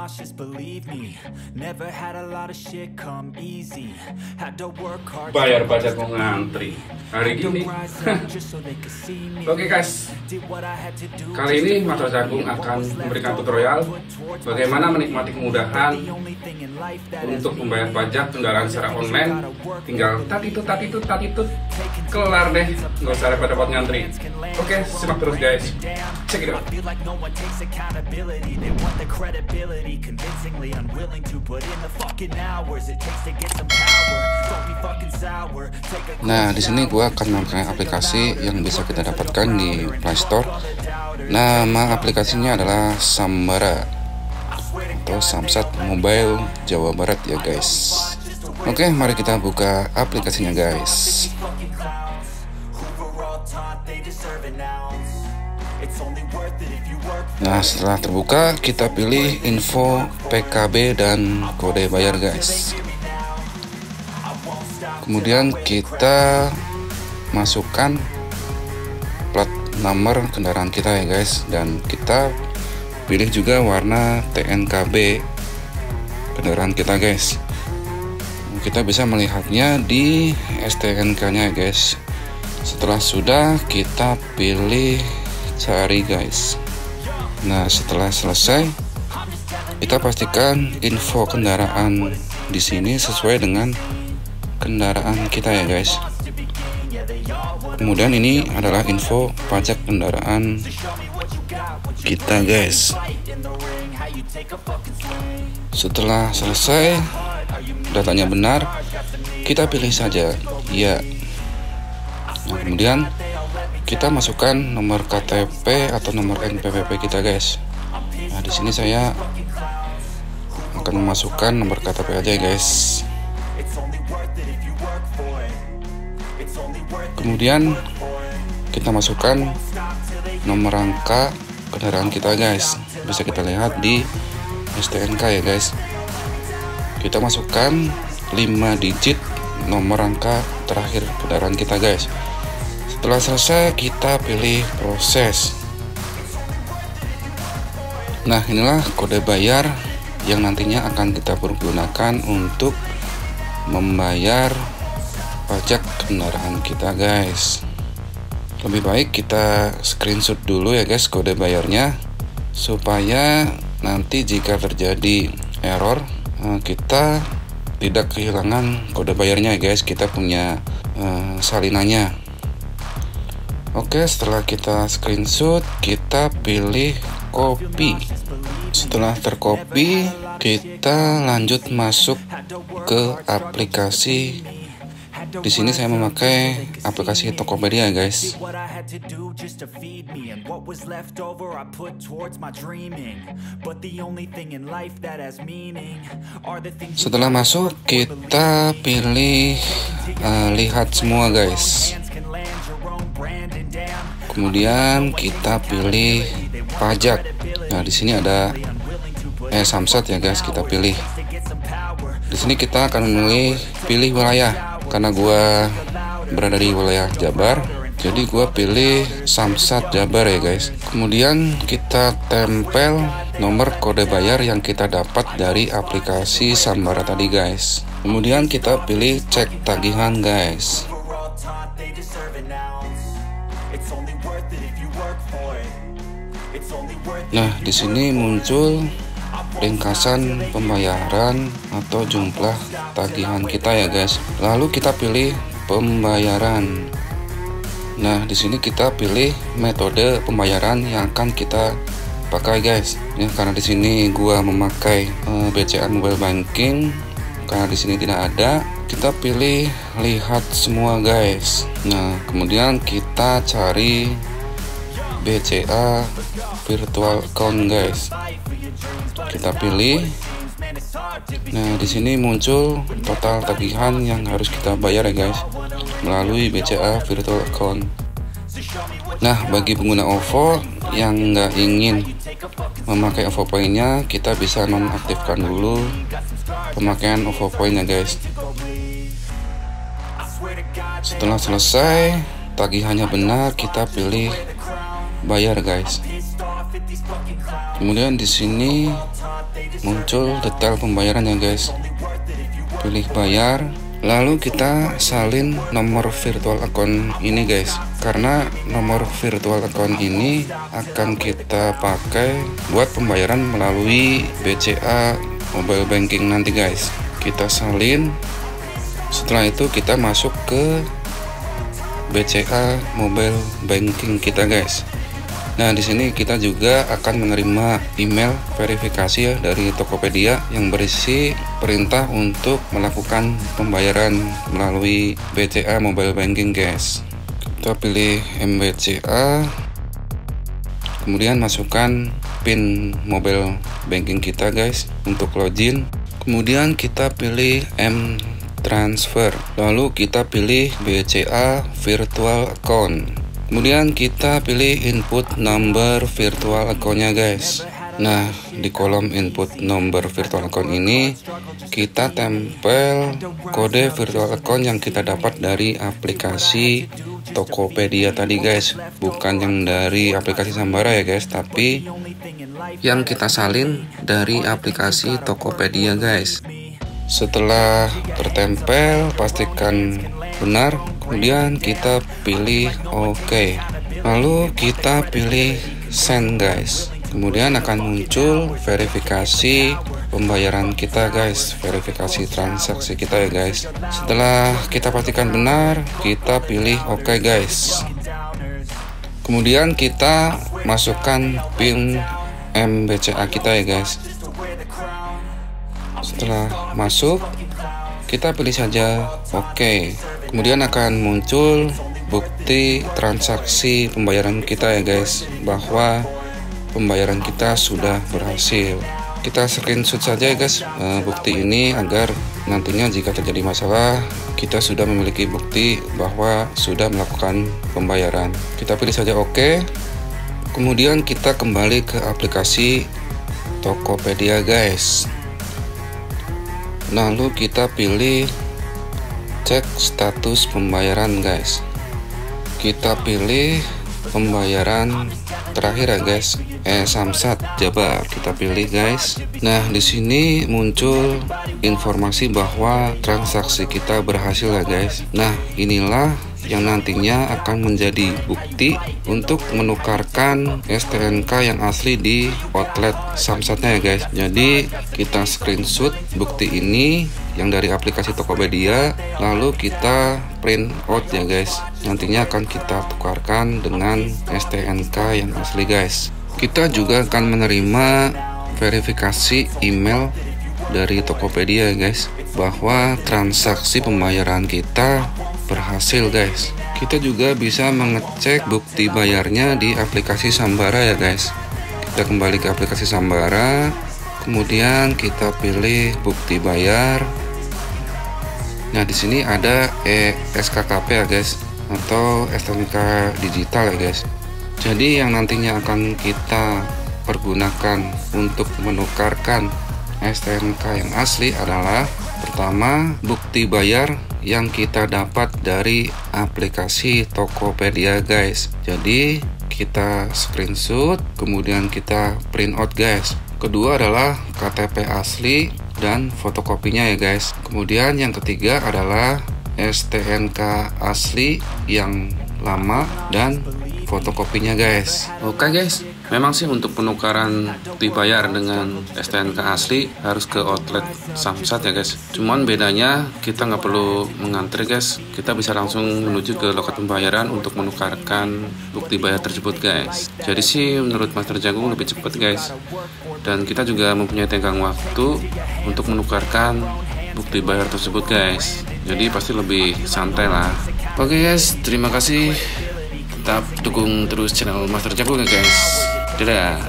nauseous, believe me. Never had a lot of shit come easy. Had to work hard Bayar pajak mau ngantri. Hari gini. Oke guys, kali ini Mas Jagung akan memberikan tutorial bagaimana menikmati kemudahan untuk membayar pajak kendaraan secara online. Tinggal tatitut tatitut tatitut kelar deh, nggak usah repot-repot ngantri. Oke, simak terus guys. Check it out. Nah, di sini gue akan memakai aplikasi yang bisa kita dapatkan di Play Store. Nama aplikasinya adalah Sambara atau Samsat Mobile Jawa Barat ya guys. Oke, mari kita buka aplikasinya guys. Nah, setelah terbuka, kita pilih info PKB dan kode bayar guys. Kemudian kita masukkan plat nomor kendaraan kita ya guys. Dan kita pilih juga warna TNKB kendaraan kita guys. Kita bisa melihatnya di STNK nya guys. Setelah sudah kita pilih cari guys nah setelah selesai kita pastikan info kendaraan di sini sesuai dengan kendaraan kita ya guys. Kemudian ini adalah info pajak kendaraan kita guys. Setelah selesai datanya benar kita pilih saja ya. Nah, kemudian kita masukkan nomor KTP atau nomor NPWP kita guys. Nah di sini saya akan memasukkan nomor KTP aja guys. Kemudian kita masukkan nomor rangka kendaraan kita guys. Bisa kita lihat di STNK ya guys. Kita masukkan 5 digit nomor rangka terakhir kendaraan kita guys setelah selesai kita pilih proses. Nah inilah kode bayar yang nantinya akan kita pergunakan untuk membayar pajak kendaraan kita guys. Lebih baik kita screenshot dulu ya guys kode bayarnya supaya nanti jika terjadi error eh, kita tidak kehilangan kode bayarnya ya guys. Kita punya uh, salinannya oke setelah kita screenshot kita pilih copy setelah tercopy kita lanjut masuk ke aplikasi di sini saya memakai aplikasi Tokopedia guys. Setelah masuk kita pilih uh, lihat semua guys. Kemudian kita pilih pajak. Nah di sini ada eh samsat ya guys. Kita pilih. Di sini kita akan memilih pilih wilayah. Karena gue berada di wilayah Jabar jadi gue pilih Samsat Jabar ya guys. Kemudian kita tempel nomor kode bayar yang kita dapat dari aplikasi Sambara tadi guys. Kemudian kita pilih cek tagihan guys Nah, di sini muncul ringkasan pembayaran atau jumlah tagihan kita ya guys. Lalu kita pilih pembayaran. Nah, di sini kita pilih metode pembayaran yang akan kita pakai guys. Ya, karena di sini gua memakai eh, BCA Mobile Banking karena di sini tidak ada, kita pilih lihat semua guys. Nah, kemudian kita cari BCA virtual account guys. Kita pilih. Nah di sini muncul total tagihan yang harus kita bayar ya guys melalui BCA virtual account. Nah bagi pengguna OVO yang nggak ingin memakai OVO poinnya kita bisa nonaktifkan dulu pemakaian OVO poinnya guys. Setelah selesai tagihannya benar kita pilih bayar guys kemudian di sini muncul detail pembayaran ya guys. Pilih bayar lalu kita salin nomor virtual account ini guys. Karena nomor virtual account ini akan kita pakai buat pembayaran melalui BCA mobile banking nanti guys. Kita salin. Setelah itu kita masuk ke BCA mobile banking kita guys Nah, di sini kita juga akan menerima email verifikasi ya dari Tokopedia yang berisi perintah untuk melakukan pembayaran melalui BCA Mobile Banking, guys. Kita pilih MBCA, kemudian masukkan PIN mobile banking kita, guys, untuk login. Kemudian kita pilih M transfer, lalu kita pilih BCA virtual account kemudian kita pilih input number virtual accountnya guys. Nah di kolom input number virtual account ini kita tempel kode virtual account yang kita dapat dari aplikasi Tokopedia tadi guys. Bukan yang dari aplikasi Sambara ya guys tapi yang kita salin dari aplikasi Tokopedia guys. Setelah tertempel pastikan benar kemudian kita pilih OK lalu kita pilih send guys. Kemudian akan muncul verifikasi pembayaran kita guys. Verifikasi transaksi kita ya guys. Setelah kita pastikan benar kita pilih OK guys. Kemudian kita masukkan pin MBCA kita ya guys. Setelah masuk kita pilih saja OK kemudian akan muncul bukti transaksi pembayaran kita ya guys bahwa pembayaran kita sudah berhasil. Kita screenshot saja ya guys eh, bukti ini agar nantinya jika terjadi masalah kita sudah memiliki bukti bahwa sudah melakukan pembayaran. Kita pilih saja oke. Kemudian kita kembali ke aplikasi Tokopedia guys. Lalu kita pilih cek status pembayaran guys. Kita pilih pembayaran terakhir ya guys. Eh Samsat. Jabar kita pilih guys. Nah di sini muncul informasi bahwa transaksi kita berhasil ya guys. Nah inilah yang nantinya akan menjadi bukti untuk menukarkan STNK yang asli di outlet Samsatnya ya guys. Jadi kita screenshot bukti ini yang dari aplikasi Tokopedia lalu kita print out ya guys. Nantinya akan kita tukarkan dengan STNK yang asli guys. Kita juga akan menerima verifikasi email dari Tokopedia guys bahwa transaksi pembayaran kita berhasil guys. Kita juga bisa mengecek bukti bayarnya di aplikasi Sambara ya guys. Kita kembali ke aplikasi Sambara kemudian kita pilih bukti bayar nah di sini ada e SKKP ya guys. Atau STNK digital ya guys. Jadi yang nantinya akan kita pergunakan untuk menukarkan STNK yang asli adalah pertama bukti bayar yang kita dapat dari aplikasi Tokopedia guys. Jadi kita screenshot kemudian kita print out guys. Kedua adalah KTP asli dan fotokopinya ya guys. Kemudian yang ketiga adalah STNK asli yang lama dan fotokopinya guys. Oke guys Memang sih untuk penukaran dibayar dengan STNK asli harus ke outlet Samsat ya guys. Cuman bedanya kita nggak perlu mengantri guys. Kita bisa langsung menuju ke loket pembayaran untuk menukarkan bukti bayar tersebut guys. Jadi sih menurut Master Jagung lebih cepat guys. Dan kita juga mempunyai tenggang waktu untuk menukarkan bukti bayar tersebut guys. Jadi pasti lebih santai lah. Oke guys, terima kasih tetap dukung terus channel Master Jagung ya guys. 真的